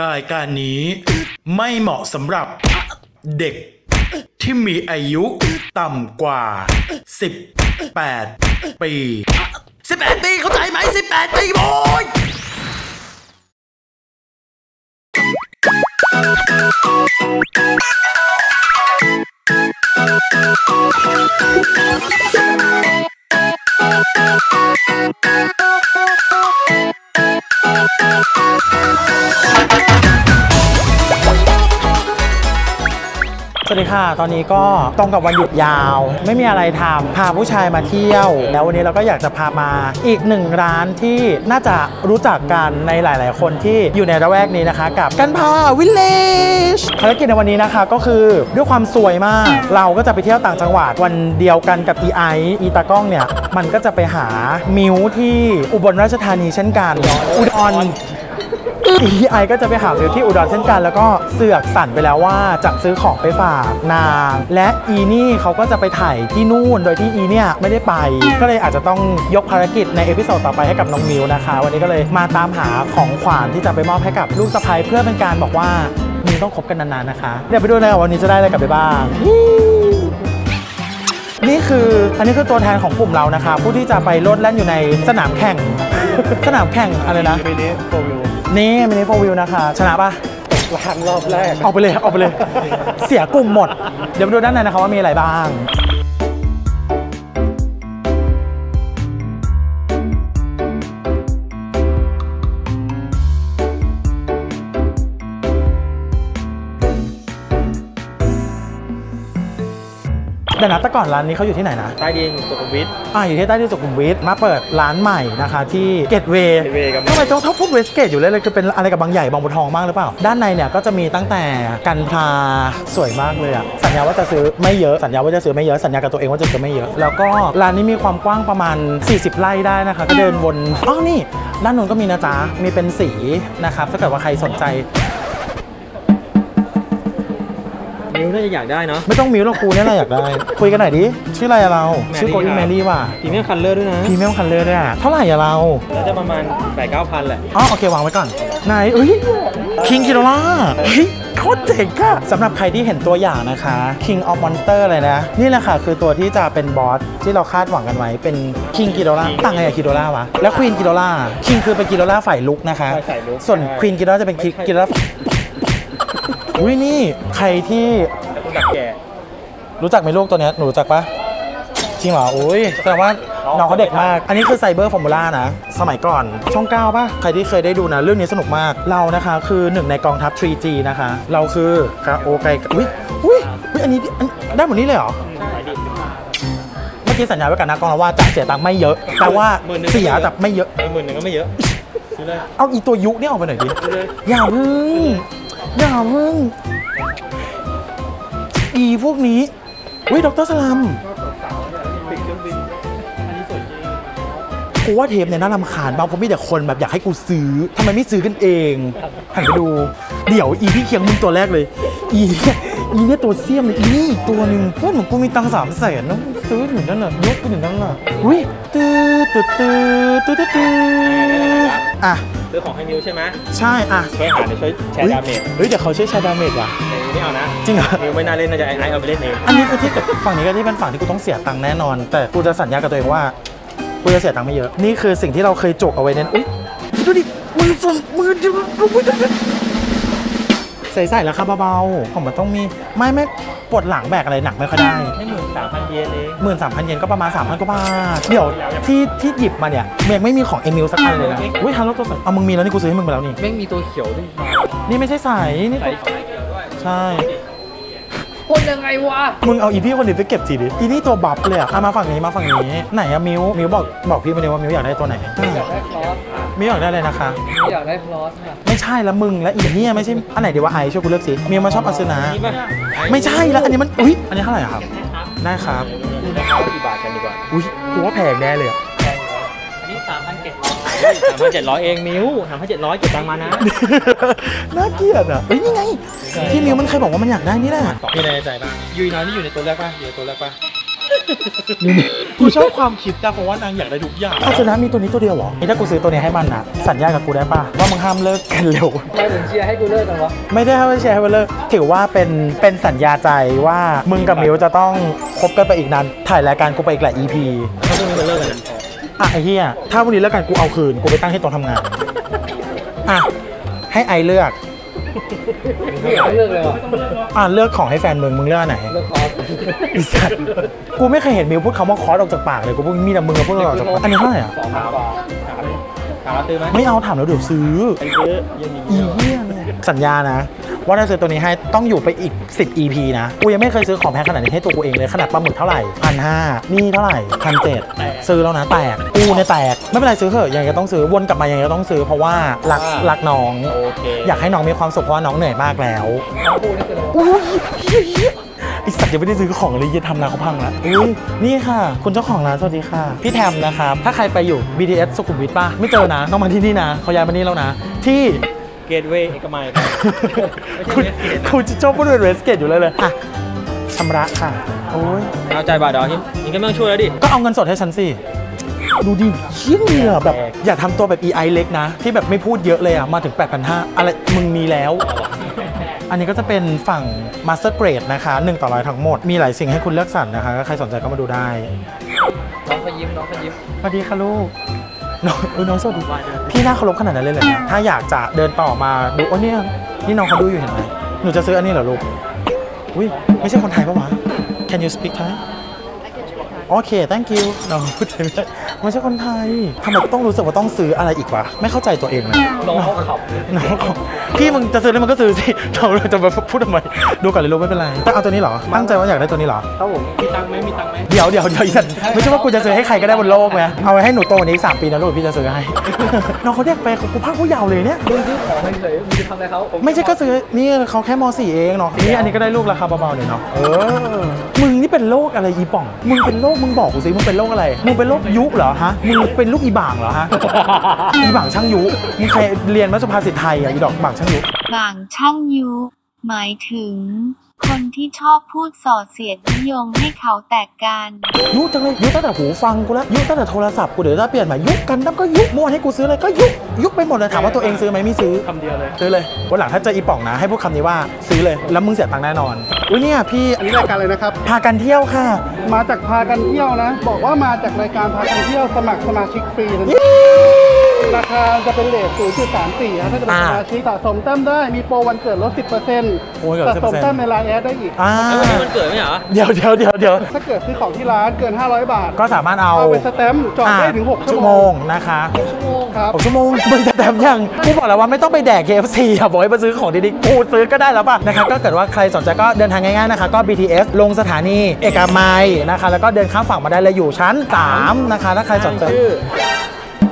รายการนี้ไม่เหมาะสำหรับเด็กที่มีอายุต่ำกว่า 18 ปี 18 ปี เข้าใจไหม 18 ปีโว้ย ตอนนี้ก็ตรงกับวันหยุดยาว ไม่มีอะไรทำพาผู้ชายมาเที่ยว แล้ววันนี้เราก็อยากจะพามาอีกหนึ่งร้านที่น่าจะรู้จักกันในหลาย ๆ คนที่อยู่ในระแวกนี้นะคะ กับกันพาวิลเลจภารกิจในวันนี้นะคะก็คือด้วยความสวยมาก เราก็จะไปเที่ยวต่างจังหวัดวันเดียวกันกับอีไออีตากล้องเนี่ยมันก็จะไปหามิวที่อุบลราชธานีเช่นกันอุดร อีไอก็จะไปหาซื้อที่อุดรเช่นกัน แล้วก็เสือกลั่นไปแล้วว่าจะซื้อของไปฝากนาง และอีนี่เขาก็จะไปถ่ายที่นู่น โดยที่อีเนี่ยไม่ได้ไป ก็เลยอาจจะต้องยกภารกิจใน episode ต่อไปให้กับน้องมิวนะคะ วันนี้ก็เลยมาตามหาของขวัญที่จะไปมอบให้กับลูกสะใภ้เพื่อเป็นการบอกว่ามิวต้องคบกันนานๆนะคะ เดี๋ยวไปดูเลยวันนี้จะได้อะไรกลับไปบ้างนี่คืออันนี้คือตัวแทนของกลุ่มเรานะคะ ผู้ที่จะไปโลดแล่นอยู่ในสนามแข่ง สนามแข่งอะไรนะมินิโฟวิว นี่มินิโฟวิวนะคะ ชนะปะล้างรอบแรกออกไปเลยออกไปเลย เสียกลุ่มหมด เดี๋ยวมาดูด้านในนะคะว่ามีอะไรบ้าง ดี๋ยวนะแต่ก่อนร้านนี้เขาอยู่ที่ไหนนะ ใต้ดินสุขุมวิท อ่าอยู่ที่ใต้ที่สุขุมวิท มาเปิดร้านใหม่นะคะ ที่เกตเวย์ Gateway ครับ ทำไมต้องชอบพูดเวสเกตอยู่เลยเลยคือเป็นอะไรกับบางใหญ่บางบัวทองมากหรือเปล่า ด้านในเนี่ยก็จะมีตั้งแต่กันพาสวยมากเลยอะสัญญาว่าจะซื้อไม่เยอะ สัญญาว่าจะซื้อไม่เยอะ สัญญากับตัวเองว่าจะซื้อไม่เยอะ แล้วก็ร้านนี้มีความกว้างประมาณ 40 ไร่ได้นะคะ ก็เดินวนอ๋อนี่ ด้านนู้นก็มีนะจ๊ะ มีเป็นสีนะครับ ถ้าเกิดว่าใครสนใจ มิวน่าจะอยากได้เนาะไม่ต้องมิวหรอกครูเนี่ยเราอยากได้ คุยกันหน่อยดิ ชื่ออะไรอะเราชื่อโก Mary ดี้ครับ แมรี่ว่ะพรีเมียมคัลเลอร์ด้วยนะพรีเมียมคันเลอร์ด้วยอะเท่าไหร่อะเราน่าจะประมาณ8ปดเก้าพันแหละ อ๋อโอเควางไว้ก่อนไหนเอ้ยคิงคิโ o ล่าเฮ้ยโคตรเจ๋งอะสำหรับใครที่เห็นตัวอย่างนะคะ King of Monster เลยนะ นี่แหละค่ะ คือตัวที่จะเป็นบอสที่เราคาดหวังกันไว้เป็น King กิโ o ล่าต่างไงกับกิโ o ล่าวะแล้ว Queen กิโ o ล่า King คือเป็นกิโ o ล่าฝ่ายลุกนะคะ ใช่ฝ่ายลุกส่วนใช่ Queen กิโ o ล่าจะเป็นGhidorah อุ้ยนี่ใครที่แต่คนดักแก่รู้จักไหมลูกตัวเนี้ยหนูรู้จักปะจริงเหรออุ้ยแสดงว่าน้องเขาเด็กมาก อันนี้คือ Cyber Formula นะ สมัยก่อน ช่อง9ปะใครที่เคยได้ดูนะ เรื่องนี้สนุกมาก เรานะคะคือหนึ่งในกองทัพ 3G นะคะ เราคือกาโอไกอุ้ยอุ้ยอุ้ยอันนี้อันได้หมดนี้เลยเหรอขายดิเมื่อกี้สัญญาไว้กับนักกองแล้วว่าจะเสียตังค์ไม่เยอะแต่ว่าหมื่นหนึ่งเสียแต่ไม่เยอะเออหมื่นหนึ่งก็ไม่เยอะซื้อเลยเอาอีตัวยุเนี่ยออกไปหน่อยดิซื้อเลยอย่าพึ่ง อย่าพึ่งอีพวกนี้อุ้ยดรสลัมปิดเครื่องบินอันนี้สวยจริงกูว่าเทปเนี่ยน่ารำคาญบางเพราะมีแต่คนแบบอยากให้กูซื้อทำไมไม่ซื้อกันเองหันไปดู เดี๋ยวอีพี่เคียงมึงตัวแรกเลย อีเนี่ยอีเนี่ยตัวเสี้ยมเลยอีนี่อีกตัวหนึ่งเพื่อนเหมือนกูมีตังสามแสนนะซื้อถึงนั่นน่ะยกไปถึงนั่นน่ะอุ้ยตื้อตื้อตื้อตื้อตื้อตื้ออะ ซื้อของให้มิวใช่ไหมใช่อะช่วยหาเดี๋ยวช่วยแชร์ damage เฮ้ยเดี๋ยวเขาช่วยแชร์ damage ว่ะไม่เอานะจริงเหรอมิวไม่น่าเล่นน่าจะไอ้ไอ้เอาไปเล่นเองอันนี้คือที่ฝั่งนี้ก็ที่เป็นฝั่งที่กูต้องเสียตังค์แน่นอน แต่กูจะสัญญากับตัวเองว่ากูจะเสียตังค์ไม่เยอะนี่คือสิ่งที่เราเคยจกเอาไว้เน้นอุ้ยดูดิมือสั่นมือดิใส่ ใส่ราคาเบาๆของมันต้องมีไม่ไม่ปวดหลังแบกอะไรหนักไม่ค่อยได้ให้หมื่นสามพันเยนเองหมื่นสามพันเยนก็ประมาณสามพันกว่าบาทเดี๋ยวที่ที่หยิบมาเนี่ยยังไม่มีของเอมิลสักอันเลยนะอุ้ยฮัลโหลตัวใสเอามึงมีแล้วนี่กูซื้อให้มึงไปแล้วนี่แม่งมีตัวเขียวด้วยนี่ไม่ใช่ใสนี่ใส่ตัวใช่คนยังไงวะ มึงเอาอีพี่คนอื่นไปเก็บทีดิ อีนี่ตัวบัฟเลยอะอะมาฝั่งนี้มาฝั่งนี้ ไหนอะมิว มิวบอกบอกพี่มาเลยว่ามิวอยากได้ตัวไหนอยากได้ฟลอส มิวอยากได้เลยนะคะ อยากได้ฟลอสค่ะ ไม่ใช่ละมึงและอีเนี่ยไม่ใช่อันไหนดีวะไอช่วยกูเลือกสิมิวมาชอบอาซึนะนี่ป่ะไม่ใช่ละอันนี้มันอุ้ยอันนี้เท่าไหร่อะครับ ได้ครับดูนะครับกี่บาทกันดีกว่า อุ้ยกูว่าแพงแน่เลยอะอันนี้สามพันเจ็ดร้อยสามพันเจ็ดร้อยเองมิวสามพันเจ็ดร้อยเก็บตังค์มานะ น่าเกลียดอะเฮ้ยนี่ไงที่มิวมันเคยบอกว่ามันอยากได้นี่แหละมีอะไรในใจบ้างยูน้อยนี่อยู่ในตัวแรกป่ะอยู่ในตัวแรกป่ะ กูชอบความคิดนะเพราะว่านางอยากได้ทุกอย่างถ้าชนะมีตัวนี้ตัวเดียวเหรอนี่ถ้ากูซื้อตัวนี้ให้มันนะสัญญากับกูได้ปะว่ามึงห้ามเลิกกันเร็วไปถึงเชียร์ให้กูเลิกกันวะไม่ได้ให้แชร์ให้เลิกถือว่าเป็นเป็นสัญญาใจว่ามึงกับมิวจะต้องคบกันไปอีกนานถ่ายรายการกูไปอีกหลาย EP ถ้าพรุ่งนี้มันเลิกกันอะไอ้เหี้ยถ้าวันนี้เลิกกันกูเอาคืนกูไปตั้งที่โต๊ะทำงานอะให้ไอเลือก ไม่อยากให้เลิกเลยวะอะเลือกของให้แฟนมึงมึงเลือกอันไหนเลิกคอร์สอีสัตว์กูไม่เคยเห็นมิวพูดคำว่าคอร์สออกจากปากเลยกูพูดมีแต่มึงกับพูดออกจากปากอันนี้เท่าไหร่อะสองพันกว่าถามถามว่าซื้อไหมไม่เอาถามแล้วเดี๋ยวซื้อไปซื้อยังมีอีเหี้ยเนี่ยสัญญานะ ว่าถ้าซื้อตัวนี้ให้ต้องอยู่ไปอีก 10 EP นะ กูยังไม่เคยซื้อของแพงขนาดนี้ให้ตัวกูเองเลย ขนาดปลาหมึกเท่าไหร่พันห้านี่เท่าไหร่พันเจ็ดซื้อแล้วนะแตก กูเนี่ยแตก ไม่เป็นไรซื้อเถอะยังไงก็ต้องซื้อ วนกลับมายังไงก็ต้องซื้อ เพราะว่ารักรักน้องโอเคอยากให้น้องมีความสุขเพราะว่าน้องเหนื่อยมากแล้วทั้งคู่นี่คืออะไรวะอุ้ยเหี้ยเหี้ยไอสัตว์ยังไม่ได้ซื้อของเลยจะทำร้านเขาพังละอุ้ยนี่ค่ะ คุณเจ้าของร้านสวัสดีค่ะ พี่แทมนะครับ ถ้าใครไปอยู่ BTS สุขุมวิทป่ะ ไม่เจอนะ ต้องมาที่นี่นะเขาย้ายมานี่แล้วนะ ที่เกตเวย์เอกมัยครับไม่ใช่คุณเวสเกตนะคุณจะชอบพูดเป็นเรสเกตอยู่เลยเลยอะชำระค่ะ โอ้ย เอาใจบาทเดี๋ยวนี่นี่ก็ไม่ต้องช่วยแล้วดิ ก็เอาเงินสดให้ฉันสิ ดูดิเชี่ยเนี่ยแบบ อย่าทำตัวแบบ EI เล็กนะ ที่แบบไม่พูดเยอะเลยอะ มาถึง 8,500 อะไร มึงมีแล้ว อันนี้ก็จะเป็นฝั่ง Master Grade นะคะ 1 ต่อร้อยทั้งหมด มีหลายสิ่งให้คุณเลือกสรรนะคะก็ใครสนใจก็มาดูได้ น้องเขายิ้มน้องเขายิ้ม สวัสดีค่ะลูก น้องเออน้องสวัสดีพี่น่าเคารพขนาดนั้นเลยเหรอเนี่ยถ้าอยากจะเดินต่อมาดูโอ้เนี่ยนี่น้องเขาดูอยู่เห็นไหมหนูจะซื้ออันนี้เหรอลูกอุ้ยไม่ใช่คนไทยปะวะ Can you speak Thai โอเค thank you น้องพูดไทย ไม่ได้ไม่ใช่คนไทยทำไมต้องรู้สึกว่าต้องซื้ออะไรอีกวะ ไม่เข้าใจตัวเองเลยน้องเขาขับน้องบอกพี่มึงจะซื้อแล้วมันก็ซื้อสิเราจะมาพูดทำไม ดูก่อนเลยลูกไม่เป็นไรแต่เอาตัวนี้เหรอ ตั้งใจว่าอยากได้ตัวนี้เหรอครับผมมีตังค์ไหมมีตังค์ไหมเดี๋ยวเดี๋ยวเดี๋ยวอีสันไม่ใช่ว่ากูจะซื้อให้ใครก็ได้บนโลกนะเอาไว้ให้หนูโตกว่านี้อีกสามปีนะลูกพี่จะซื้อให้ น้องเขาเรียกไปกูพักผู้ยาวเลยเนี่ยมึงซื้อของเฉยๆมึงจะทำอะไรเขาไม่ใช่ก็ซื้อนี่เขาแค่ม .4 เองเนาะนี่อันนี้ก็ได้ลูกราคาเบาๆเลยเนาะเออมึงนี่เป็นโรคอะไรอีป่อง มึงเป็นโรคมึงบอกกูสิมึงเป็นโรคอะไร มึงเป็นโรคยุเหรอฮะ มึงเป็นลูกอีบ่างเหรอฮะ อีบ่างช่างยุ มึงเคยเรียนมัสุภาษิตไทยอะอีดอกบ่างช่างยุบางช่างยุ หมายถึง คนที่ชอบพูดส่อเสียดนิยมให้เขาแตกกัน ยุจังเลยยุตั้งแต่หูฟังกูแล้วยุตั้งแต่โทรศัพท์กูเดี๋ยวจะเปลี่ยนใหม่ยุกันน้ำก็ยุมั่วให้กูซื้ออะไรก็ยุยุไปหมดเลยถามว่าตัวเองซื้อไหมไม่ซื้อ คำเดียวเลย ซื้อเลยวันหลังถ้าเจออีป่องนะให้พูดคำนี้ว่าซื้อเลยแล้วมึงเสียตังค์แน่นอนอุ้ยเนี่ยพี่อันนี้รายการอะไรนะครับ พากันเที่ยวค่ะมาจากพากันเที่ยวนะ บอกว่ามาจากรายการพากันเที่ยวสมัครสมาชิกฟรีนะ ราคาจะเป็น rate 0.34นะถ้าจะเป็นอ่าสมาชิกสะสมแต้มได้มีโปรวันเกิดลด 10%โอ้ยเกิดสะสม10%แต้มในไลน์แอดได้อีกอ่าแล้ววันนี้มันเกิดไหมเหรอ เดี๋ยวเดี๋ยวเดี๋ยวเดี๋ยวถ้าเกิดซื้อของที่ร้านเกิน 500 บาท ก็สามารถเอาเอาไปสแตมป์จอดได้ถึง 6 ชั่วโมงนะคะชั่วโมงครับหกชั่วโมงมึงจะแต้มยังกูบอกแล้วว่าไม่ต้องไปแดก KFC อะบอกให้มาซื้อของดีๆกูซื้อก็ได้แล้วป่ะนะครับก็เกิดว่าใครสนใจก็เดินทางง่ายๆนะคะก็ BTS ลงสถานีเอกมัยนะคะ แล้วก็เดินข้ามฝั่งมาได้เลยอยู่ชั้น 3 นะคะถ้าใครสนใจชื่อ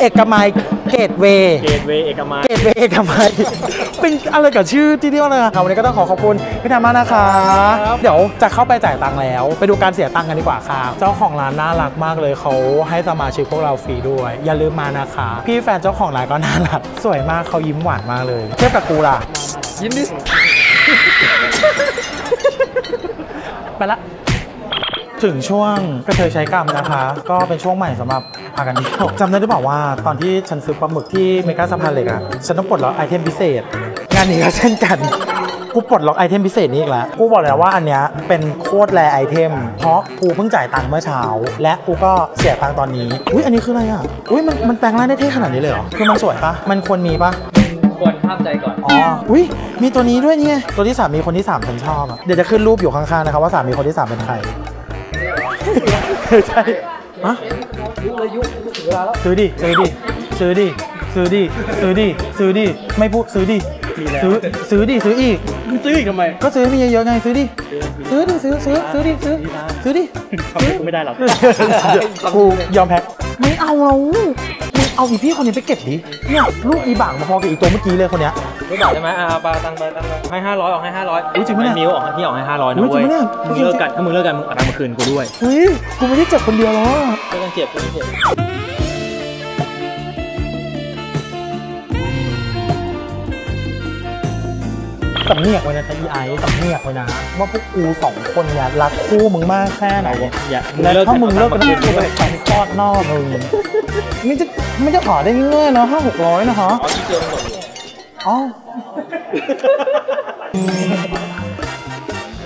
เอกมัยเกตเวย์เกตเวย์เอกมัยเกตเวย์เอกมัย เป็นอะไรกับชื่อที่เรียกว่าอะไรครับวันนี้ก็ต้องขอขอบคุณพี่แทมมากนะคะ เดี๋ยวจะเข้าไปจ่ายตังค์แล้ว ไปดูการเสียตังค์กันดีกว่าค่ะ เจ้าของร้านน่ารักมากเลยเขาให้สมาชิกพวกเราฟรีด้วย อย่าลืมมานะคะ พี่แฟนเจ้าของร้านก็น่ารักสวยมากเขายิ้มหวานมากเลย เทียบกับกูล่ะ ยิ้มดิไปละถึงช่วงกระเทยใช้กรรมนะคะ ก็เป็นช่วงใหม่สำหรับพากันเที่ยวจำได้หรือเปล่าว่าตอนที่ฉันซื้อปลาหมึกที่เมกาสะพานเหล็กอะฉันต้องปลดล็อก item พิเศษ งานนี้ก็เช่นกัน กูปลดล็อก item พิเศษนี้อีกแล้ว กูบอกเลยว่าอันเนี้ยเป็นโคตร rare item เพราะกูเพิ่งจ่ายตังค์เมื่อเช้า และกูก็เสียตังค์ตอนนี้ อุ้ยอันนี้คืออะไรอะ อุ้ยมันมันแปลงร่างได้เท่ขนาดนี้เลยเหรอ คือมันสวยปะมันควรมีปะควรห้ามใจก่อน อ๋อ อุ้ย มีตัวนี้ด้วยเนี่ย ตัวที่สามีคนที่สามฉันชอบอะ เดี๋ยวจะขึ้นรูปอยู่ข้างๆนะครับว่าสามีคนที่สามเป็นใคร ใช่ อะยุเลยยุยุถึงเวลาแล้วซื้อดิซื้อดิซื้อดิซื้อดิซื้อดิซื้อดิไม่พูดซื้อดิซื้อซื้อดิซื้ออีกซื้ออีกทำไมก็ซื้อให้มีเยอะๆไงซื้อดิซื้อดิซื้อซื้อซื้อดิซื้อซื้อดิไมกูไม่ได้หรอกกูยอมแพ้ไม่เอาเรามึงเอาอีพี่คนนี้ไปเก็บดิเนี่ยลูกอีบ่างมาพอกับอีตัวเมื่อกี้เลยคนเนี้ย รู้จักใช่ไหมอ่าปาตังไปตังไปให้ห้าร้อยออกให้ห้าร้อยอุ๊ยจริงปะเนี่ยมิวออกให้พี่ออกให้ห้าร้อยนะอุ๊ยจริเว้งยปะเนี่ยมึงเลิกกันถ้ามึงเลิกกันมึงเอาตังค์มาคืนกูด้วยเฮ้ยกูไม่ได้เจ็บคนเดียวหรอกเลิกกันเจ็บเลิกกันเจ็บกสำเนียกไว้นะจ๊ะอีไอซ์สำเนียกไว้นะว่าพวกกูสองคนเนี่ยรักคู่มึงมากแค่ไหนอย่าแล้วถ้ามึงเลิกกันคืกูนจะด้วยแข่งคลอดนอกมึงไม่จะไม่จะขอได้ง่ายๆนะห้าหกร้อยนะฮะอ๋อที่เจอหมด อ๋อ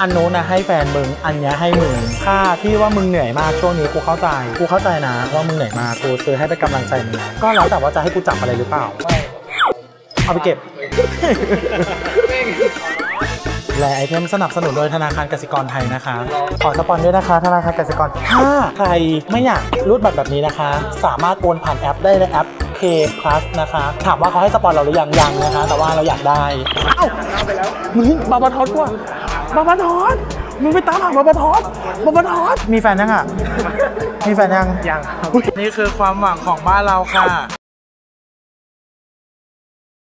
อันนู้นนะให้แฟนมึง อันเนี้ยให้มึงค่าที่ว่ามึงเหนื่อยมากช่วงนี้กูเข้าใจ กูเข้าใจนะว่ามึงเหนื่อยมาก กูซื้อให้เป็นกำลังใจมึงนะก็แล้วแต่ว่าจะให้กูจับอะไรหรือเปล่า เอาไปเก็บ และ item สนับสนุนโดยธนาคารกสิกรไทยนะคะ ขอสปอนด้วยนะคะ ธนาคารกสิกร ถ้าใครไม่อยากรูดบัตรแบบนี้นะคะ สามารถโอนผ่านแอปได้ในแอป Plus นะคะ ถามว่าเขาให้สปอนเราหรือยังยังนะคะ แต่ว่าเราอยากได้ เอ้ามึง Barbatos กว่า Barbatos มึงไปตามหา Barbatos Barbatos มีแฟนยังอะ มีแฟนยังยังนี่คือความหวังของบ้านเราค่ะ